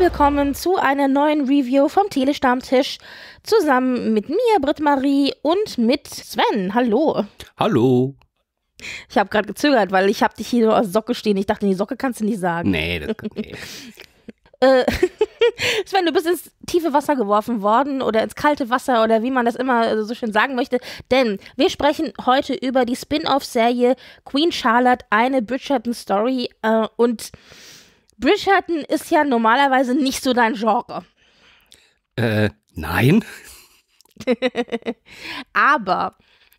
willkommen zu einer neuen Review vom Telestammtisch. Zusammen mit mir, Britt-Marie, und mit Sven. Hallo. Hallo. Ich habe gerade gezögert, weil ich habe dich hier nur aus Socke stehen. Ich dachte, die Socke kannst du nicht sagen. Nee, das nee. Äh, Sven, du bist ins tiefe Wasser geworfen worden oder ins kalte Wasser oder wie man das immer so schön sagen möchte. Denn wir sprechen heute über die Spin-off-Serie Queen Charlotte, eine Bridgerton-Story. Äh, und Bridgerton ist ja normalerweise nicht so dein Genre. Äh, nein. Aber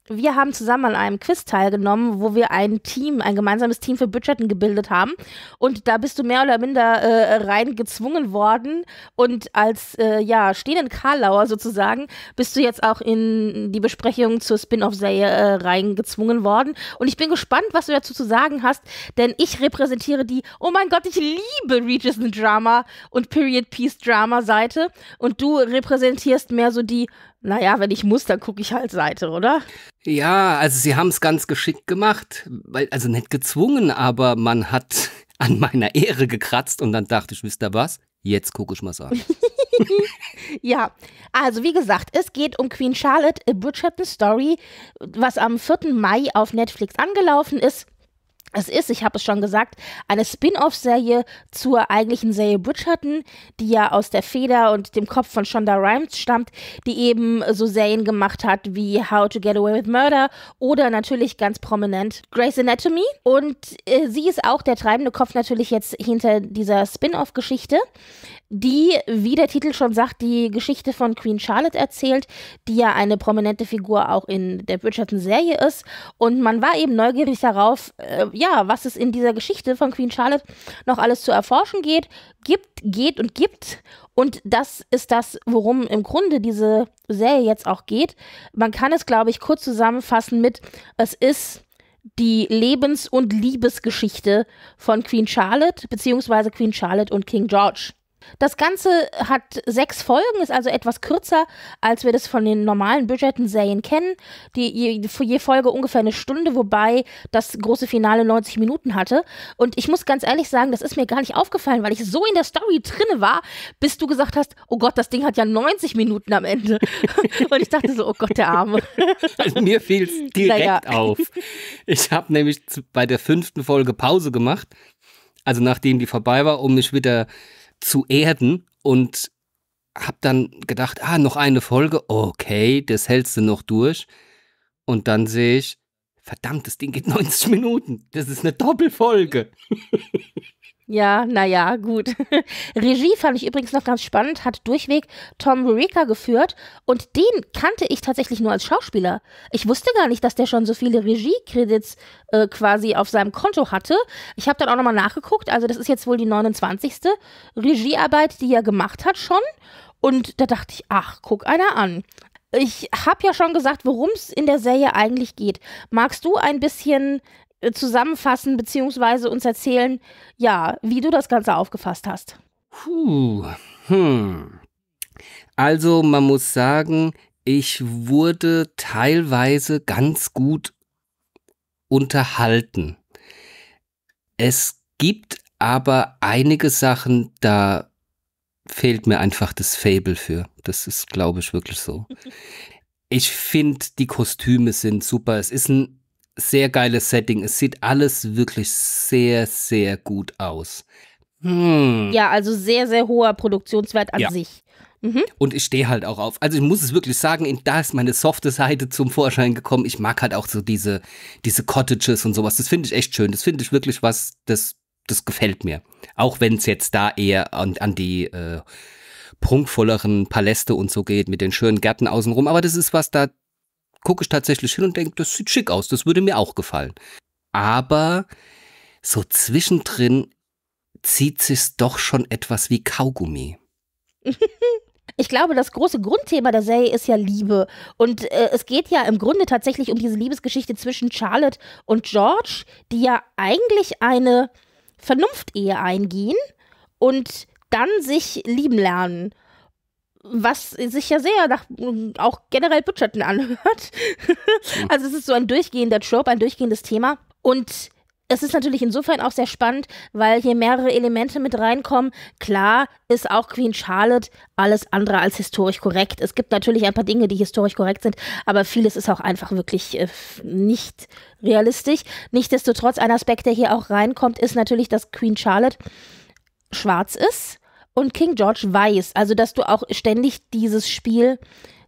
wir haben zusammen an einem Quiz teilgenommen, wo wir ein Team, ein gemeinsames Team für Bridgerton gebildet haben. Und da bist du mehr oder minder äh, rein gezwungen worden. Und als äh, ja, stehenden Karlauer sozusagen bist du jetzt auch in die Besprechung zur Spin-off-Serie äh, reingezwungen worden. Und ich bin gespannt, was du dazu zu sagen hast, denn ich repräsentiere die, oh mein Gott, ich liebe Regency Drama und Period Piece Drama Seite. Und du repräsentierst mehr so die, naja, wenn ich muss, dann gucke ich halt Seite, oder? Ja, also sie haben es ganz geschickt gemacht, weil, also nicht gezwungen, aber man hat an meiner Ehre gekratzt und dann dachte ich, wisst ihr was? Jetzt gucke ich mal's an. ja, also wie gesagt, es geht um Queen Charlotte, A Bridgerton Story, was am 4. Mai auf Netflix angelaufen ist. Es ist, ich habe es schon gesagt, eine Spin-off-Serie zur eigentlichen Serie Bridgerton, die ja aus der Feder und dem Kopf von Shonda Rhimes stammt, die eben so Serien gemacht hat wie How to Get Away with Murder oder natürlich ganz prominent Grey's Anatomy. Und äh, sie ist auch der treibende Kopf natürlich jetzt hinter dieser Spin-off-Geschichte die, wie der Titel schon sagt, die Geschichte von Queen Charlotte erzählt, die ja eine prominente Figur auch in der Bridgerton-Serie ist. Und man war eben neugierig darauf, äh, ja, was es in dieser Geschichte von Queen Charlotte noch alles zu erforschen geht, gibt, geht und gibt. Und das ist das, worum im Grunde diese Serie jetzt auch geht. Man kann es, glaube ich, kurz zusammenfassen mit, es ist die Lebens- und Liebesgeschichte von Queen Charlotte, beziehungsweise Queen Charlotte und King George. Das Ganze hat sechs Folgen, ist also etwas kürzer, als wir das von den normalen Bridgerton-Serien kennen. Die, je, je Folge ungefähr eine Stunde, wobei das große Finale 90 Minuten hatte. Und ich muss ganz ehrlich sagen, das ist mir gar nicht aufgefallen, weil ich so in der Story drinne war, bis du gesagt hast, oh Gott, das Ding hat ja 90 Minuten am Ende. Und ich dachte so, oh Gott, der Arme. Also mir fiel es direkt naja. auf. Ich habe nämlich bei der fünften Folge Pause gemacht, also nachdem die vorbei war, um mich wieder zu erden und hab dann gedacht, ah, noch eine Folge, okay, das hältst du noch durch. Und dann sehe ich, verdammt, das Ding geht 90 Minuten. Das ist eine Doppelfolge. Ja, naja, gut. Regie fand ich übrigens noch ganz spannend, hat durchweg Tom Rurica geführt und den kannte ich tatsächlich nur als Schauspieler. Ich wusste gar nicht, dass der schon so viele Regie-Credits äh, quasi auf seinem Konto hatte. Ich habe dann auch nochmal nachgeguckt, also das ist jetzt wohl die 29. Regiearbeit, die er gemacht hat schon. Und da dachte ich, ach, guck einer an. Ich habe ja schon gesagt, worum es in der Serie eigentlich geht. Magst du ein bisschen zusammenfassen beziehungsweise uns erzählen, ja, wie du das Ganze aufgefasst hast. Puh, hm. Also man muss sagen, ich wurde teilweise ganz gut unterhalten. Es gibt aber einige Sachen, da fehlt mir einfach das Fable für. Das ist, glaube ich, wirklich so. Ich finde, die Kostüme sind super. Es ist ein sehr geiles Setting. Es sieht alles wirklich sehr, sehr gut aus. Hm. Ja, also sehr, sehr hoher Produktionswert an ja. sich. Mhm. Und ich stehe halt auch auf. Also ich muss es wirklich sagen, da ist meine softe Seite zum Vorschein gekommen. Ich mag halt auch so diese, diese Cottages und sowas. Das finde ich echt schön. Das finde ich wirklich was, das, das gefällt mir. Auch wenn es jetzt da eher an, an die äh, prunkvolleren Paläste und so geht, mit den schönen Gärten außenrum. Aber das ist was, da gucke ich tatsächlich hin und denke, das sieht schick aus, das würde mir auch gefallen. Aber so zwischendrin zieht sich's doch schon etwas wie Kaugummi. ich glaube, das große Grundthema der Serie ist ja Liebe. Und äh, es geht ja im Grunde tatsächlich um diese Liebesgeschichte zwischen Charlotte und George, die ja eigentlich eine Vernunftehe eingehen und dann sich lieben lernen was sich ja sehr nach auch generell Budgetten anhört. also es ist so ein durchgehender Trope, ein durchgehendes Thema. Und es ist natürlich insofern auch sehr spannend, weil hier mehrere Elemente mit reinkommen. Klar ist auch Queen Charlotte alles andere als historisch korrekt. Es gibt natürlich ein paar Dinge, die historisch korrekt sind, aber vieles ist auch einfach wirklich äh, nicht realistisch. Nichtsdestotrotz, ein Aspekt, der hier auch reinkommt, ist natürlich, dass Queen Charlotte schwarz ist und King George weiß. Also, dass du auch ständig dieses Spiel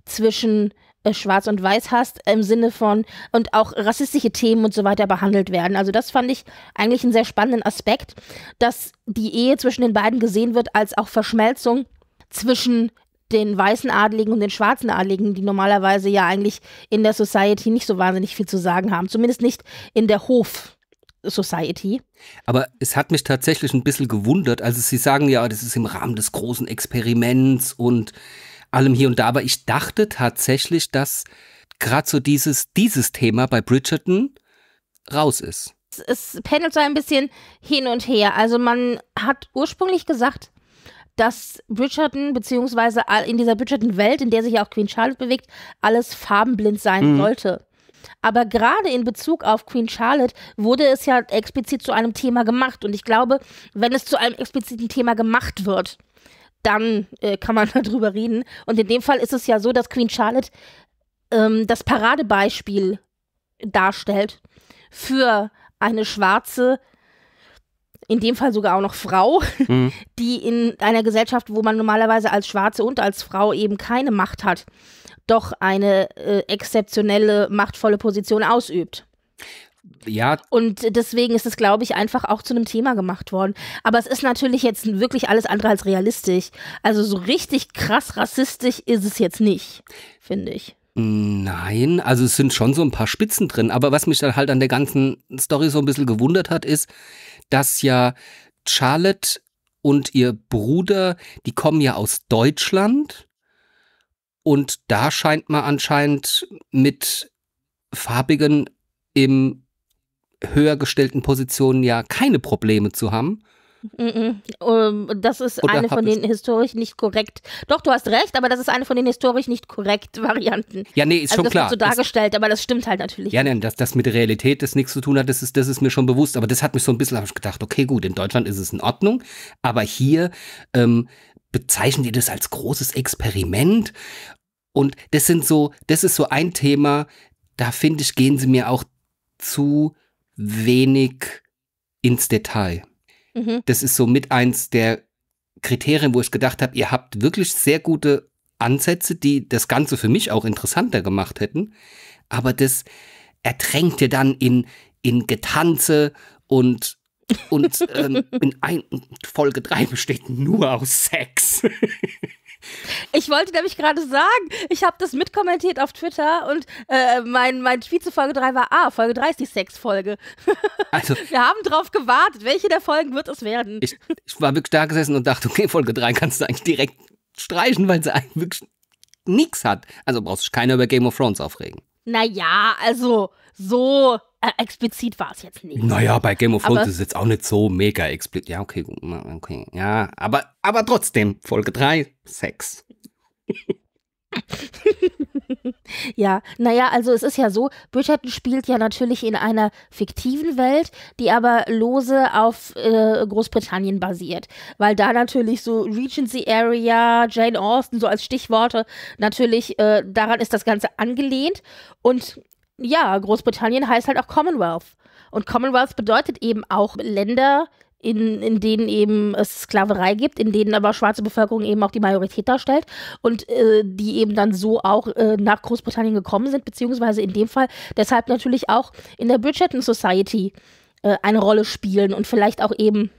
zwischen äh, Schwarz und Weiß hast, im Sinne von und auch rassistische Themen und so weiter behandelt werden. Also das fand ich eigentlich einen sehr spannenden Aspekt, dass die Ehe zwischen den beiden gesehen wird als auch Verschmelzung zwischen den weißen Adligen und den schwarzen Adligen, die normalerweise ja eigentlich in der Society nicht so wahnsinnig viel zu sagen haben. Zumindest nicht in der Hof. Society. Aber es hat mich tatsächlich ein bisschen gewundert. Also Sie sagen ja, das ist im Rahmen des großen Experiments und allem hier und da. Aber ich dachte tatsächlich, dass gerade so dieses, dieses Thema bei Bridgerton raus ist. Es, es pendelt so ein bisschen hin und her. Also man hat ursprünglich gesagt, dass Bridgerton, beziehungsweise in dieser Bridgerton-Welt, in der sich ja auch Queen Charlotte bewegt, alles farbenblind sein mhm. sollte. Aber gerade in Bezug auf Queen Charlotte wurde es ja explizit zu einem Thema gemacht. Und ich glaube, wenn es zu einem expliziten Thema gemacht wird, dann äh, kann man darüber reden. Und in dem Fall ist es ja so, dass Queen Charlotte ähm, das Paradebeispiel darstellt für eine schwarze, in dem Fall sogar auch noch Frau, mhm. die in einer Gesellschaft, wo man normalerweise als Schwarze und als Frau eben keine Macht hat, doch eine äh, exzeptionelle, machtvolle Position ausübt. Ja. Und deswegen ist es, glaube ich, einfach auch zu einem Thema gemacht worden. Aber es ist natürlich jetzt wirklich alles andere als realistisch. Also so richtig krass rassistisch ist es jetzt nicht, finde ich. Nein, also es sind schon so ein paar Spitzen drin. Aber was mich dann halt an der ganzen Story so ein bisschen gewundert hat, ist, dass ja Charlotte und ihr Bruder, die kommen ja aus Deutschland und da scheint man anscheinend mit Farbigen im höher gestellten Positionen ja keine Probleme zu haben. Das ist Oder eine von den historisch nicht korrekt. Doch, du hast recht, aber das ist eine von den historisch nicht korrekt Varianten. Ja, nee, ist also schon das klar. Das wird so dargestellt, das, aber das stimmt halt natürlich. Ja, nein, dass das mit der Realität das nichts zu tun hat, das ist, das ist mir schon bewusst. Aber das hat mich so ein bisschen, habe ich gedacht, okay, gut, in Deutschland ist es in Ordnung, aber hier ähm, bezeichnen die das als großes Experiment und das sind so, das ist so ein Thema, da finde ich, gehen sie mir auch zu wenig ins Detail. Mhm. Das ist so mit eins der Kriterien, wo ich gedacht habe, ihr habt wirklich sehr gute Ansätze, die das Ganze für mich auch interessanter gemacht hätten. Aber das ertränkt ihr dann in, in Getanze und und ähm, in ein, Folge 3 besteht nur aus Sex. Ich wollte nämlich gerade sagen, ich habe das mitkommentiert auf Twitter und äh, mein, mein Tweet zu Folge 3 war, ah, Folge 3 ist die Sex-Folge. Also, Wir haben drauf gewartet. Welche der Folgen wird es werden? Ich, ich war wirklich da gesessen und dachte, okay, Folge 3 kannst du eigentlich direkt streichen, weil sie eigentlich wirklich nichts hat. Also brauchst du keiner über Game of Thrones aufregen. Naja, also so äh, explizit war es jetzt nicht. Naja, bei Game of Thrones aber ist es jetzt auch nicht so mega explizit. Ja, okay, gut. Okay, ja, aber, aber trotzdem, Folge 3, Sex. ja, naja, also es ist ja so, Bridgerton spielt ja natürlich in einer fiktiven Welt, die aber lose auf äh, Großbritannien basiert, weil da natürlich so Regency Area, Jane Austen so als Stichworte natürlich äh, daran ist das Ganze angelehnt und ja, Großbritannien heißt halt auch Commonwealth. Und Commonwealth bedeutet eben auch Länder, in, in denen eben es Sklaverei gibt, in denen aber schwarze Bevölkerung eben auch die Majorität darstellt und äh, die eben dann so auch äh, nach Großbritannien gekommen sind, beziehungsweise in dem Fall deshalb natürlich auch in der Bridgerton Society äh, eine Rolle spielen und vielleicht auch eben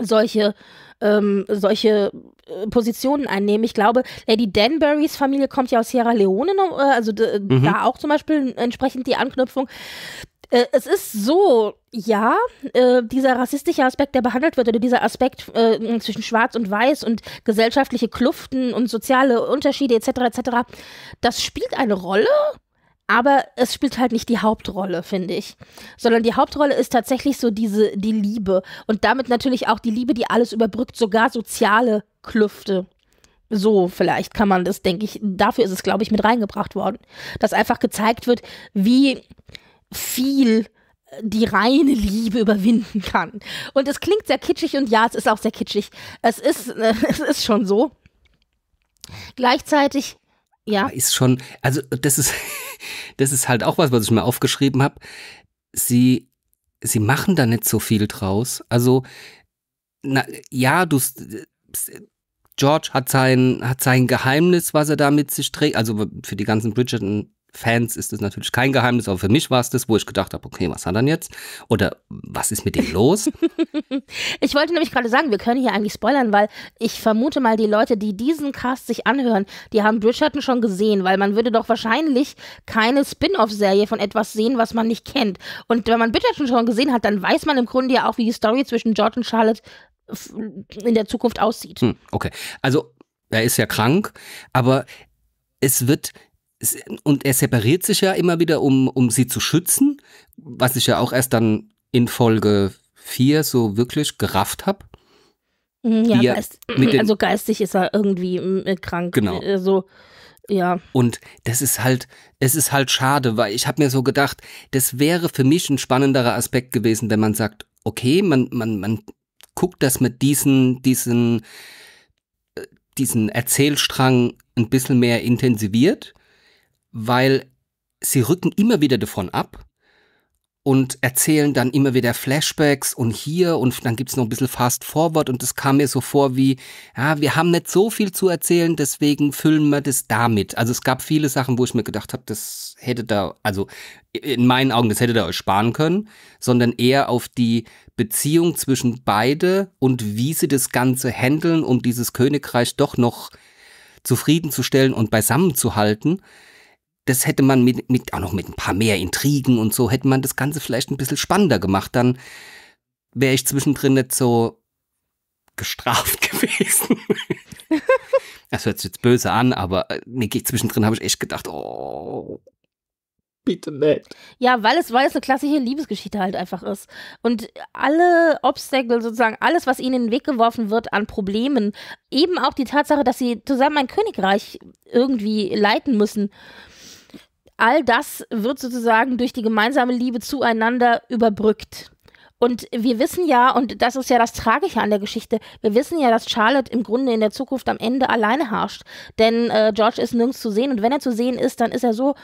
solche ähm, solche äh, Positionen einnehmen. Ich glaube, Lady Danburys Familie kommt ja aus Sierra Leone, äh, also mhm. da auch zum Beispiel entsprechend die Anknüpfung. Äh, es ist so, ja, äh, dieser rassistische Aspekt, der behandelt wird, oder dieser Aspekt äh, zwischen Schwarz und Weiß und gesellschaftliche Kluften und soziale Unterschiede etc. etc., das spielt eine Rolle, aber es spielt halt nicht die Hauptrolle, finde ich. Sondern die Hauptrolle ist tatsächlich so diese, die Liebe. Und damit natürlich auch die Liebe, die alles überbrückt, sogar soziale Klüfte. So vielleicht kann man das, denke ich, dafür ist es, glaube ich, mit reingebracht worden. Dass einfach gezeigt wird, wie viel die reine Liebe überwinden kann. Und es klingt sehr kitschig und ja, es ist auch sehr kitschig. Es ist, äh, es ist schon so. Gleichzeitig, ja. Ist schon, also das ist, das ist halt auch was, was ich mir aufgeschrieben habe. Sie, sie machen da nicht so viel draus. Also, na, ja, du, George hat sein, hat sein Geheimnis, was er da mit sich trägt. Also für die ganzen Bridgerton Fans ist das natürlich kein Geheimnis, aber für mich war es das, wo ich gedacht habe, okay, was hat er denn jetzt? Oder was ist mit dem los? ich wollte nämlich gerade sagen, wir können hier eigentlich spoilern, weil ich vermute mal, die Leute, die diesen Cast sich anhören, die haben Bridgerton schon gesehen, weil man würde doch wahrscheinlich keine Spin-off-Serie von etwas sehen, was man nicht kennt. Und wenn man Bridgerton schon gesehen hat, dann weiß man im Grunde ja auch, wie die Story zwischen George und Charlotte in der Zukunft aussieht. Hm, okay, also er ist ja krank, aber es wird und er separiert sich ja immer wieder, um, um sie zu schützen, was ich ja auch erst dann in Folge 4 so wirklich gerafft habe. Mhm, ja, Geist, also geistig ist er irgendwie äh, krank. Genau. Also, ja. Und das ist halt, es ist halt schade, weil ich habe mir so gedacht, das wäre für mich ein spannenderer Aspekt gewesen, wenn man sagt, okay, man, man, man guckt, dass man diesen, diesen, äh, diesen Erzählstrang ein bisschen mehr intensiviert weil sie rücken immer wieder davon ab und erzählen dann immer wieder Flashbacks und hier und dann gibt's noch ein bisschen Fast Forward und das kam mir so vor wie, ja, wir haben nicht so viel zu erzählen, deswegen füllen wir das damit. Also es gab viele Sachen, wo ich mir gedacht habe, das hätte da, also in meinen Augen, das hätte da euch sparen können, sondern eher auf die Beziehung zwischen beide und wie sie das Ganze handeln, um dieses Königreich doch noch zufriedenzustellen und beisammen zu halten das hätte man mit, mit, auch noch mit ein paar mehr Intrigen und so, hätte man das Ganze vielleicht ein bisschen spannender gemacht. Dann wäre ich zwischendrin nicht so gestraft gewesen. das hört sich jetzt böse an, aber äh, mir geht zwischendrin habe ich echt gedacht, oh, bitte nicht. Ja, weil es, weil es eine klassische Liebesgeschichte halt einfach ist. Und alle Obstacle, sozusagen, alles, was ihnen in den Weg geworfen wird an Problemen, eben auch die Tatsache, dass sie zusammen ein Königreich irgendwie leiten müssen, all das wird sozusagen durch die gemeinsame Liebe zueinander überbrückt. Und wir wissen ja, und das ist ja das Tragische an der Geschichte, wir wissen ja, dass Charlotte im Grunde in der Zukunft am Ende alleine herrscht. Denn äh, George ist nirgends zu sehen und wenn er zu sehen ist, dann ist er so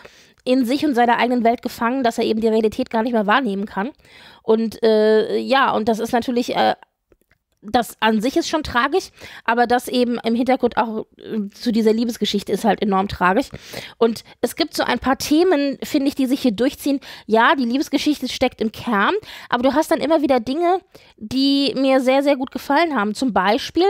in sich und seiner eigenen Welt gefangen, dass er eben die Realität gar nicht mehr wahrnehmen kann. Und äh, ja, und das ist natürlich äh, das an sich ist schon tragisch, aber das eben im Hintergrund auch äh, zu dieser Liebesgeschichte ist halt enorm tragisch. Und es gibt so ein paar Themen, finde ich, die sich hier durchziehen. Ja, die Liebesgeschichte steckt im Kern, aber du hast dann immer wieder Dinge, die mir sehr, sehr gut gefallen haben. Zum Beispiel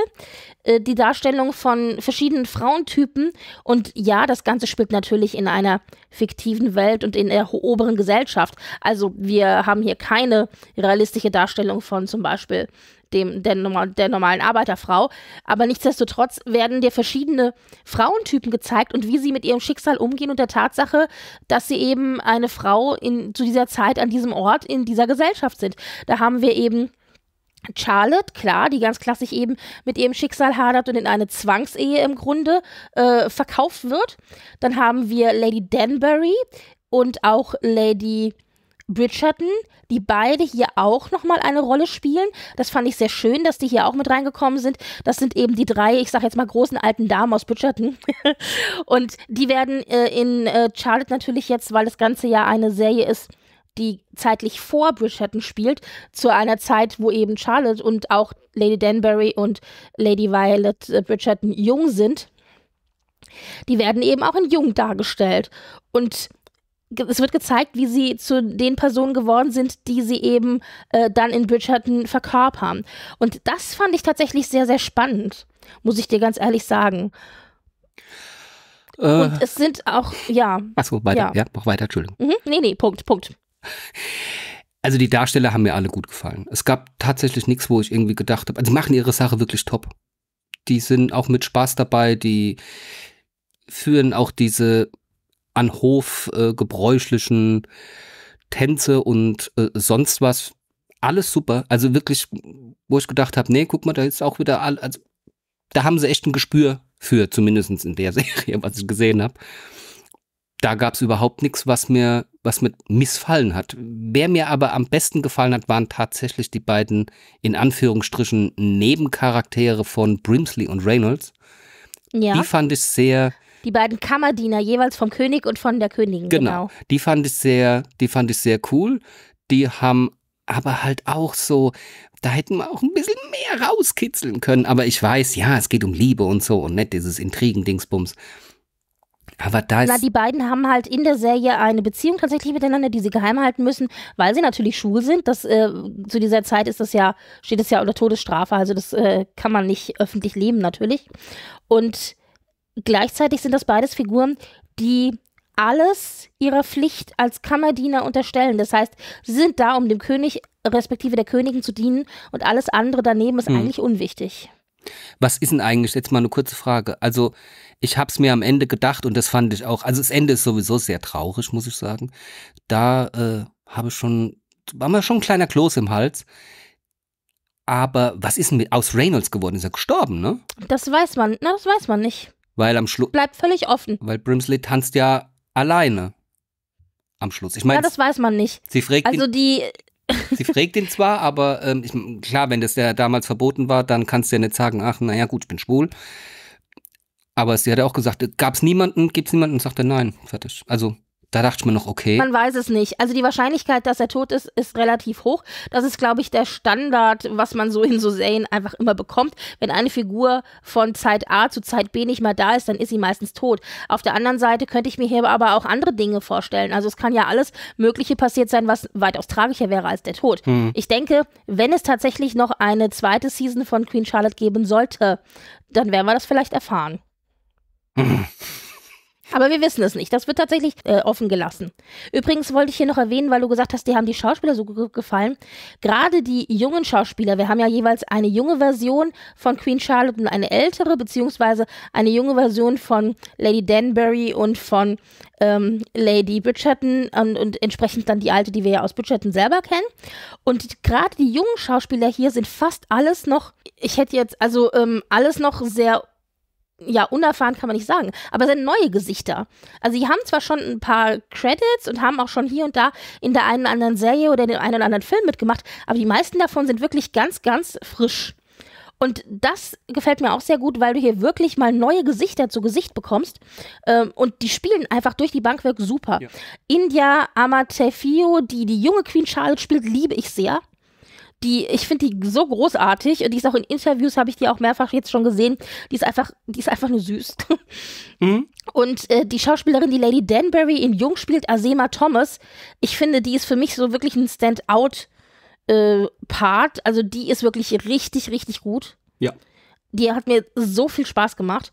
äh, die Darstellung von verschiedenen Frauentypen. Und ja, das Ganze spielt natürlich in einer fiktiven Welt und in der oberen Gesellschaft. Also wir haben hier keine realistische Darstellung von zum Beispiel dem, der, der normalen Arbeiterfrau. Aber nichtsdestotrotz werden dir verschiedene Frauentypen gezeigt und wie sie mit ihrem Schicksal umgehen und der Tatsache, dass sie eben eine Frau in, zu dieser Zeit an diesem Ort in dieser Gesellschaft sind. Da haben wir eben Charlotte, klar, die ganz klassisch eben mit ihrem Schicksal hadert und in eine Zwangsehe im Grunde äh, verkauft wird. Dann haben wir Lady Danbury und auch Lady Bridgerton, die beide hier auch nochmal eine Rolle spielen. Das fand ich sehr schön, dass die hier auch mit reingekommen sind. Das sind eben die drei, ich sag jetzt mal, großen alten Damen aus Bridgerton. und die werden äh, in äh, Charlotte natürlich jetzt, weil das Ganze ja eine Serie ist, die zeitlich vor Bridgerton spielt, zu einer Zeit, wo eben Charlotte und auch Lady Danbury und Lady Violet äh, Bridgerton jung sind. Die werden eben auch in jung dargestellt. Und es wird gezeigt, wie sie zu den Personen geworden sind, die sie eben äh, dann in Bridgerton verkörpern. Und das fand ich tatsächlich sehr, sehr spannend, muss ich dir ganz ehrlich sagen. Äh, Und es sind auch, ja. Achso, weiter, ja. ja, mach weiter, Entschuldigung. Mhm, nee, nee, Punkt, Punkt. Also die Darsteller haben mir alle gut gefallen. Es gab tatsächlich nichts, wo ich irgendwie gedacht habe, also die machen ihre Sache wirklich top. Die sind auch mit Spaß dabei, die führen auch diese an Hof äh, gebräuchlichen Tänze und äh, sonst was. Alles super. Also wirklich, wo ich gedacht habe, nee, guck mal, da ist auch wieder all, also da haben sie echt ein Gespür für, zumindest in der Serie, was ich gesehen habe. Da gab es überhaupt nichts, was mir, was mir missfallen hat. Wer mir aber am besten gefallen hat, waren tatsächlich die beiden, in Anführungsstrichen, Nebencharaktere von Brimsley und Reynolds. Ja. Die fand ich sehr, Die beiden Kammerdiener, jeweils vom König und von der Königin. Genau. Genau. Die fand ich sehr, die fand ich sehr cool. Die haben aber halt auch so, da hätten wir auch ein bisschen mehr rauskitzeln können. Aber ich weiß, ja, es geht um Liebe und so und nicht dieses Intrigendingsbums. Aber da ist, Na, die beiden haben halt in der Serie eine Beziehung tatsächlich miteinander, die sie geheim halten müssen, weil sie natürlich schwul sind. Das, äh, zu dieser Zeit ist das ja, steht es ja unter Todesstrafe, also das äh, kann man nicht öffentlich leben natürlich. Und gleichzeitig sind das beides Figuren, die alles ihrer Pflicht als Kammerdiener unterstellen. Das heißt, sie sind da, um dem König respektive der Königin zu dienen und alles andere daneben ist Hm. eigentlich unwichtig. was ist denn eigentlich, jetzt mal eine kurze Frage. Also, ich habe es mir am Ende gedacht und das fand ich auch, also das Ende ist sowieso sehr traurig, muss ich sagen. Da äh, habe ich schon, war mir schon ein kleiner Kloß im Hals. Aber was ist denn mit aus Reynolds geworden? Ist er gestorben, ne? Das weiß man, na, das weiß man nicht. Weil am Schluss, Bleibt völlig offen. weil Brimsley tanzt ja alleine am Schluss. Ich meine, Ja, das weiß man nicht. sie fragt Also ihn, die, sie fragt ihn zwar, aber ähm, ich, klar, wenn das ja damals verboten war, dann kannst du ja nicht sagen, ach, naja, gut, ich bin schwul. Aber sie hat ja auch gesagt, gab es niemanden, gibt es niemanden? Und sagt er, nein, fertig. Also, da dachte ich mir noch, okay. Man weiß es nicht. Also die Wahrscheinlichkeit, dass er tot ist, ist relativ hoch. Das ist, glaube ich, der Standard, was man so in so Serien einfach immer bekommt. Wenn eine Figur von Zeit A zu Zeit B nicht mehr da ist, dann ist sie meistens tot. Auf der anderen Seite könnte ich mir hier aber auch andere Dinge vorstellen. Also es kann ja alles Mögliche passiert sein, was weitaus tragischer wäre als der Tod. Ich denke, wenn es tatsächlich noch eine zweite Season von Queen Charlotte geben sollte, dann werden wir das vielleicht erfahren. Aber wir wissen es nicht. Das wird tatsächlich äh, offen gelassen. Übrigens wollte ich hier noch erwähnen, weil du gesagt hast, dir haben die Schauspieler so ge gefallen. Gerade die jungen Schauspieler, wir haben ja jeweils eine junge Version von Queen Charlotte und eine ältere, beziehungsweise eine junge Version von Lady Danbury und von ähm, Lady Bridgerton und, und entsprechend dann die alte, die wir ja aus Bridgerton selber kennen. Und gerade die jungen Schauspieler hier sind fast alles noch, ich hätte jetzt, also ähm, alles noch sehr ja, unerfahren kann man nicht sagen, aber sind neue Gesichter. Also die haben zwar schon ein paar Credits und haben auch schon hier und da in der einen oder anderen Serie oder in dem einen oder anderen Film mitgemacht, aber die meisten davon sind wirklich ganz, ganz frisch. Und das gefällt mir auch sehr gut, weil du hier wirklich mal neue Gesichter zu Gesicht bekommst. Ähm, und die spielen einfach durch die Bank weg super. Ja. India Amatefio, die die junge Queen Charlotte spielt, liebe ich sehr die, ich finde die so großartig und die ist auch in Interviews, habe ich die auch mehrfach jetzt schon gesehen. Die ist einfach, die ist einfach nur süß. Mhm. Und äh, die Schauspielerin, die Lady Danbury in Jung spielt, Asema Thomas, ich finde, die ist für mich so wirklich ein Stand-out äh, Part. Also die ist wirklich richtig, richtig gut. Ja. Die hat mir so viel Spaß gemacht.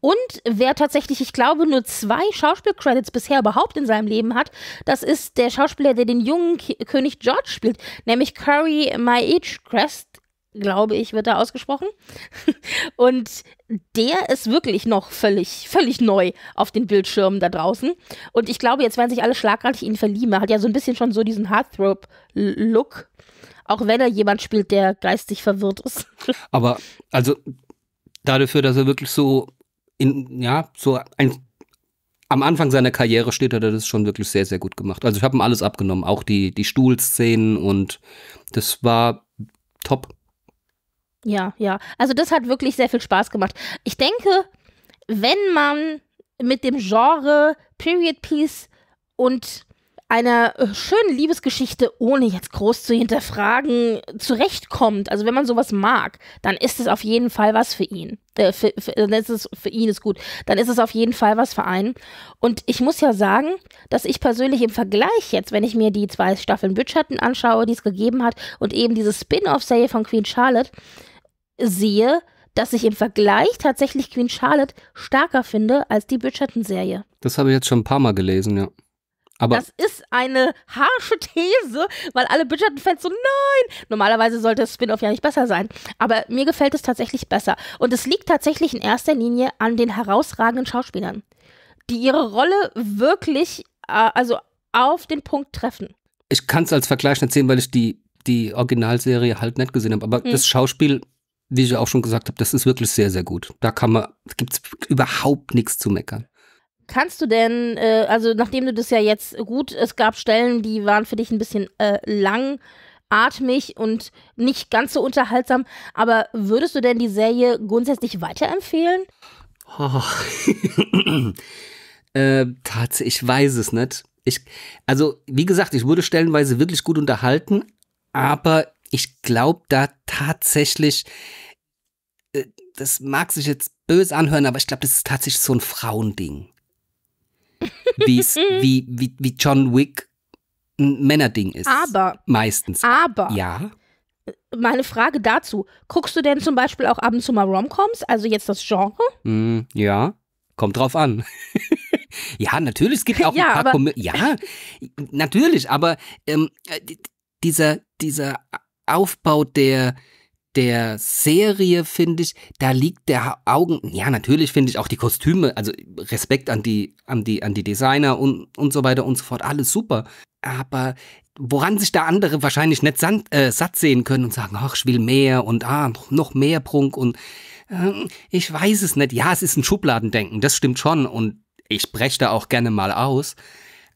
Und wer tatsächlich, ich glaube, nur zwei Schauspielcredits bisher überhaupt in seinem Leben hat, das ist der Schauspieler, der den jungen Ki König George spielt, nämlich Curry Maitcrest, glaube ich, wird da ausgesprochen. Und der ist wirklich noch völlig, völlig neu auf den Bildschirmen da draußen. Und ich glaube, jetzt werden sich alle schlagartig ihn verlieben. Er hat ja so ein bisschen schon so diesen Heartthrob-Look. Auch wenn er jemand spielt, der geistig verwirrt ist. Aber also dafür, dass er wirklich so in, ja, so ein am Anfang seiner Karriere steht, hat er das schon wirklich sehr, sehr gut gemacht. Also ich habe ihm alles abgenommen, auch die, die Stuhlszenen und das war top. Ja, ja. Also das hat wirklich sehr viel Spaß gemacht. Ich denke, wenn man mit dem Genre Period Piece und einer äh, schönen Liebesgeschichte, ohne jetzt groß zu hinterfragen, zurechtkommt, also wenn man sowas mag, dann ist es auf jeden Fall was für ihn. Äh, für, für, dann ist es für ihn ist gut. Dann ist es auf jeden Fall was für einen. Und ich muss ja sagen, dass ich persönlich im Vergleich jetzt, wenn ich mir die zwei Staffeln Bridgerton anschaue, die es gegeben hat, und eben diese Spin-off-Serie von Queen Charlotte, sehe, dass ich im Vergleich tatsächlich Queen Charlotte stärker finde als die Bridgerton-Serie. Das habe ich jetzt schon ein paar Mal gelesen, ja. Aber das ist eine harsche These, weil alle Bridgerton-Fans so, nein! Normalerweise sollte das Spin-off ja nicht besser sein. Aber mir gefällt es tatsächlich besser. Und es liegt tatsächlich in erster Linie an den herausragenden Schauspielern, die ihre Rolle wirklich, äh, also auf den Punkt treffen. ich kann es als Vergleich nicht sehen, weil ich die, die Originalserie halt nicht gesehen habe. Aber Hm. das Schauspiel, wie ich ja auch schon gesagt habe, das ist wirklich sehr, sehr gut. Da kann man, gibt es überhaupt nichts zu meckern. Kannst du denn, äh, also nachdem du das ja jetzt gut, es gab Stellen, die waren für dich ein bisschen äh, langatmig und nicht ganz so unterhaltsam, aber würdest du denn die Serie grundsätzlich weiterempfehlen? Oh. äh, tatsächlich, ich weiß es nicht. Ich, also, wie gesagt, ich wurde stellenweise wirklich gut unterhalten, aber ich glaube da tatsächlich, äh, das mag sich jetzt böse anhören, aber ich glaube, das ist tatsächlich so ein Frauending. Wie, wie, wie John Wick ein Männerding ist. Aber, Meistens. aber, Ja. meine Frage dazu, guckst du denn zum Beispiel auch ab und zu mal Romcoms, also jetzt das Genre? Hm, ja, kommt drauf an. ja, natürlich, es gibt auch Ja, ein paar aber- Komödien. Ja, natürlich, aber ähm, äh, dieser, dieser Aufbau der, der Serie, finde ich, da liegt der Augen, ja, natürlich finde ich auch die Kostüme, also Respekt an die, an die, an die Designer und, und so weiter und so fort, alles super. Aber woran sich da andere wahrscheinlich nicht san- äh, satt sehen können und sagen, ach, ich will mehr und ah, noch- mehr Prunk und ähm, ich weiß es nicht. Ja, es ist ein Schubladendenken, das stimmt schon und ich breche da auch gerne mal aus.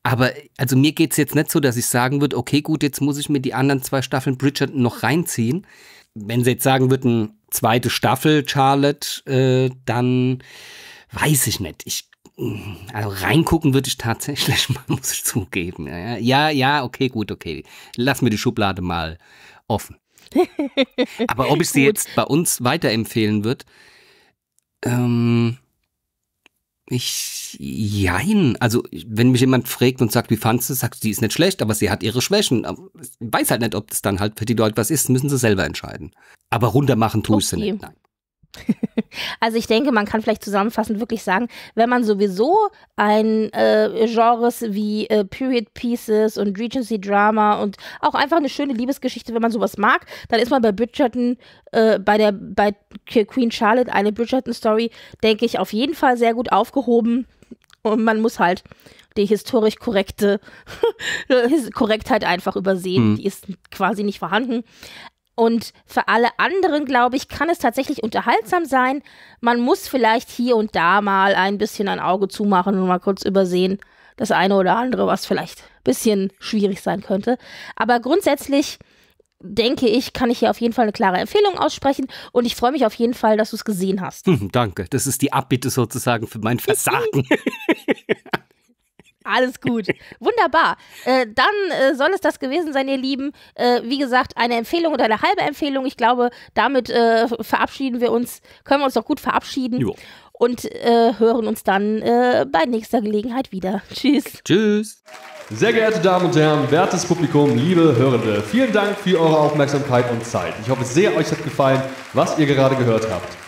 Aber also mir geht's jetzt nicht so, dass ich sagen würde, okay, gut, jetzt muss ich mir die anderen zwei Staffeln Bridgerton noch reinziehen. Wenn sie jetzt sagen würden, zweite Staffel Charlotte, äh, dann weiß ich nicht. Ich also reingucken würde ich tatsächlich mal, muss ich zugeben. Ja, ja, ja, okay, gut, okay. Lass mir die Schublade mal offen. Aber ob ich sie jetzt bei uns weiterempfehlen würde, ähm, ich, jein. Also, wenn mich jemand fragt und sagt, wie fandst du, sagst du, die ist nicht schlecht, aber sie hat ihre Schwächen. Ich weiß halt nicht, ob das dann halt für die Leute was ist, müssen sie selber entscheiden. Aber runtermachen tue ich sie Okay. nicht. Nein. Also ich denke, man kann vielleicht zusammenfassend wirklich sagen, wenn man sowieso ein äh, Genres wie äh, Period Pieces und Regency Drama und auch einfach eine schöne Liebesgeschichte, wenn man sowas mag, dann ist man bei Bridgerton, äh, bei der bei Queen Charlotte eine Bridgerton Story, denke ich, auf jeden Fall sehr gut aufgehoben. Und man muss halt die historisch korrekte Korrektheit einfach übersehen. Hm. Die ist quasi nicht vorhanden. Und für alle anderen, glaube ich, kann es tatsächlich unterhaltsam sein. Man muss vielleicht hier und da mal ein bisschen ein Auge zumachen und mal kurz übersehen. Das eine oder andere, was vielleicht ein bisschen schwierig sein könnte. Aber grundsätzlich denke ich, kann ich hier auf jeden Fall eine klare Empfehlung aussprechen. Und ich freue mich auf jeden Fall, dass du es gesehen hast. Hm, danke. Das ist die Abbitte sozusagen für mein Versagen. Alles gut. Wunderbar. Äh, dann äh, soll es das gewesen sein, ihr Lieben. Äh, wie gesagt, eine Empfehlung oder eine halbe Empfehlung. Ich glaube, damit äh, verabschieden wir uns, können wir uns auch gut verabschieden Jo. und äh, hören uns dann äh, bei nächster Gelegenheit wieder. Tschüss. Tschüss. Sehr geehrte Damen und Herren, wertes Publikum, liebe Hörende, vielen Dank für eure Aufmerksamkeit und Zeit. Ich hoffe sehr, euch hat gefallen, was ihr gerade gehört habt.